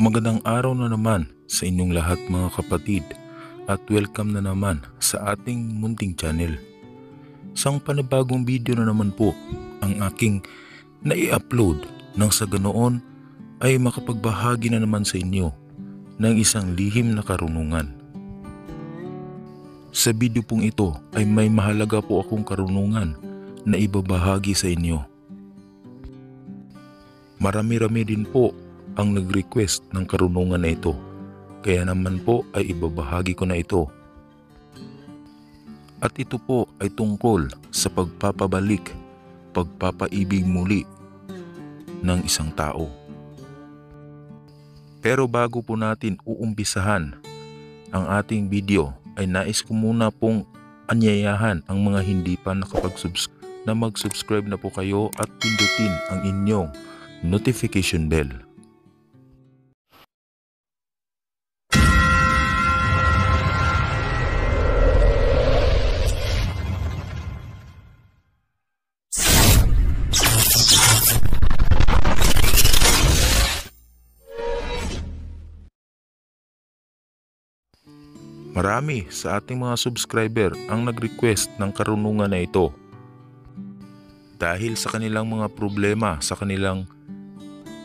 Magandang araw na naman sa inyong lahat mga kapatid at welcome na naman sa ating munting channel. Isang panibagong video na naman po ang aking nai-upload nang sa ganoon ay makapagbahagi na naman sa inyo ng isang lihim na karunungan. Sa video pong ito ay may mahalaga po akong karunungan na ibabahagi sa inyo. Marami-rami din po ang nag-request ng karunungan na ito. Kaya naman po ay ibabahagi ko na ito. At ito po ay tungkol sa pagpapabalik, pagpapaibig muli ng isang tao. Pero bago po natin uumpisahan ang ating video ay nais ko muna pong anyayahan ang mga hindi pa nakapag-subscribe na mag-subscribe na po kayo at pindutin ang inyong notification bell. Marami sa ating mga subscriber ang nag-request ng karunungan na ito. Dahil sa kanilang mga problema sa kanilang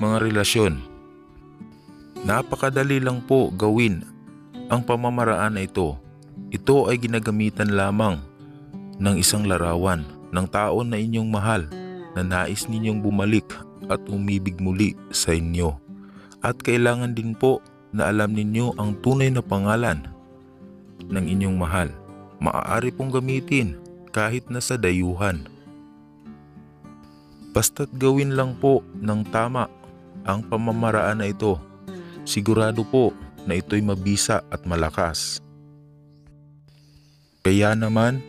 mga relasyon. Napakadali lang po gawin ang pamamaraan na ito. Ito ay ginagamitan lamang ng isang larawan ng tao na inyong mahal na nais ninyong bumalik at umibig muli sa inyo. At kailangan din po na alam ninyo ang tunay na pangalan ng inyong mahal. Maaari pong gamitin kahit na sa dayuhan. Basta't gawin lang po ng tama ang pamamaraan na ito. Sigurado po na ito'y mabisa at malakas. Kaya naman,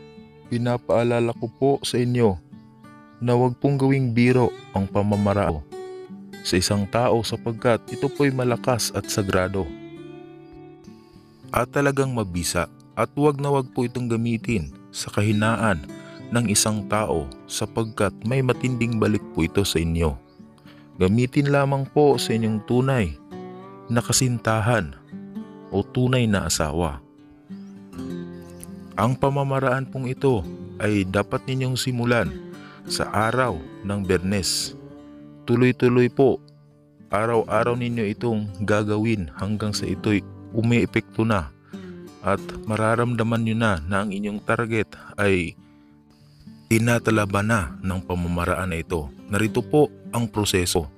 pinapaalala ko po sa inyo na huwag pong gawing biro ang pamamaraan sa isang tao sapagkat ito po'y malakas at sagrado. At talagang mabisa at huwag na huwag po itong gamitin sa kahinaan ng isang tao sapagkat may matinding balik po ito sa inyo. Gamitin lamang po sa inyong tunay na kasintahan o tunay na asawa. Ang pamamaraan pong ito ay dapat ninyong simulan sa araw ng Bernes. Tuloy-tuloy po, araw-araw ninyo itong gagawin hanggang sa ito'y umiepekto na at mararamdaman nyo na na ang inyong target ay tinatalaban na ng pamamaraan na ito. Narito po ang proseso.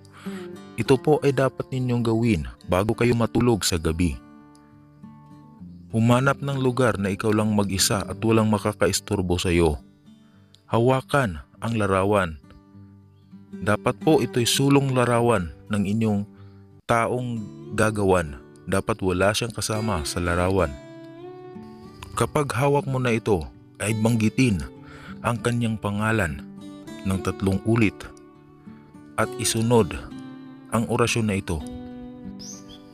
Ito po ay dapat ninyong gawin bago kayo matulog sa gabi. Humanap ng lugar na ikaw lang mag-isa at walang makakaistorbo sa iyo. Hawakan ang larawan. Dapat po ito'y sulong larawan ng inyong taong gagawan. Dapat wala siyang kasama sa larawan. Kapag hawak mo na ito, ay banggitin ang kanyang pangalan ng tatlong ulit at isunod ang orasyon na ito.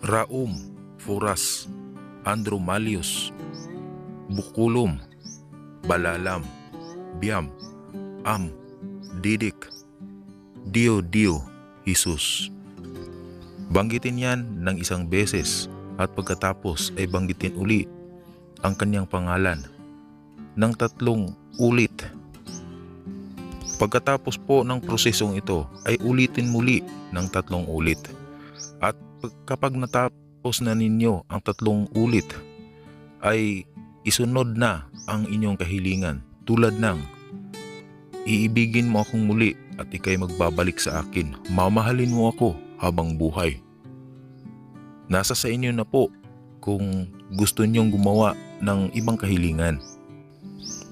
Raum, Furas, Andromalius, Bukulum, Balalam, Biam, Am, Didik, Dio Dio, Jesus. Banggitin yan ng isang beses at pagkatapos ay banggitin uli ang kanyang pangalan ng tatlong ulit. Pagkatapos po ng prosesong ito ay ulitin muli ng tatlong ulit. At kapag natapos na ninyo ang tatlong ulit ay isunod na ang inyong kahilingan tulad ng Iibigin mo akong muli at ikay magbabalik sa akin. Mamahalin mo ako habang buhay. Nasa sa inyo na po kung gusto niyong gumawa ng ibang kahilingan.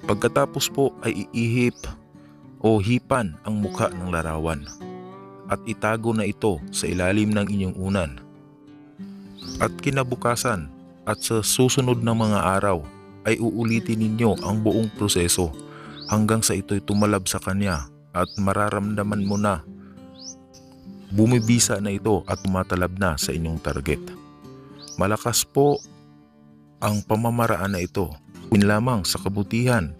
Pagkatapos po ay iihip o hipan ang mukha ng larawan at itago na ito sa ilalim ng inyong unan. At kinabukasan at sa susunod na mga araw ay uulitin ninyo ang buong proseso hanggang sa ito'y tumalab sa kanya at mararamdaman mo na bumibisa na ito at tumatalab na sa inyong target. Malakas po ang pamamaraan na ito, win lamang sa kabutihan,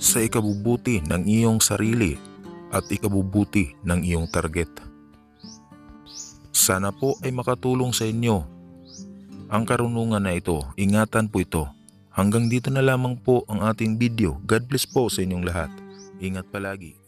sa ikabubuti ng iyong sarili at ikabubuti ng iyong target. Sana po ay makatulong sa inyo ang karunungan na ito. Ingatan po ito. Hanggang dito na lamang po ang ating video. God bless po sa inyong lahat. Ingat palagi.